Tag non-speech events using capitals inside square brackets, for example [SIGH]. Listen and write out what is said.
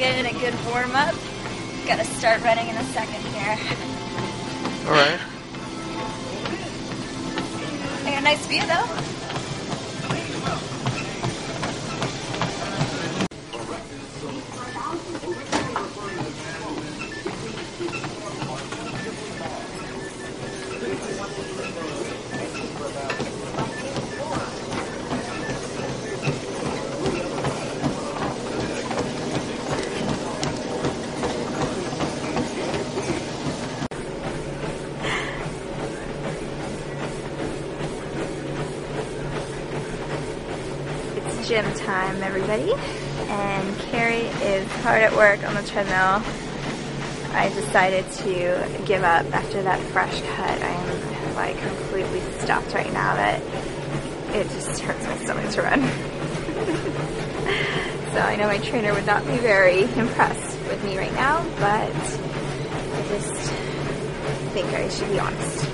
getting a good warm up. Gotta start running in a second here. All right. I got a nice view though. It's gym time, everybody. And Carrie is hard at work on the treadmill. I decided to give up after that fresh cut. I am like completely stopped right now that it just hurts my stomach to run. [LAUGHS] so I know my trainer would not be very impressed with me right now, but I just think I should be honest.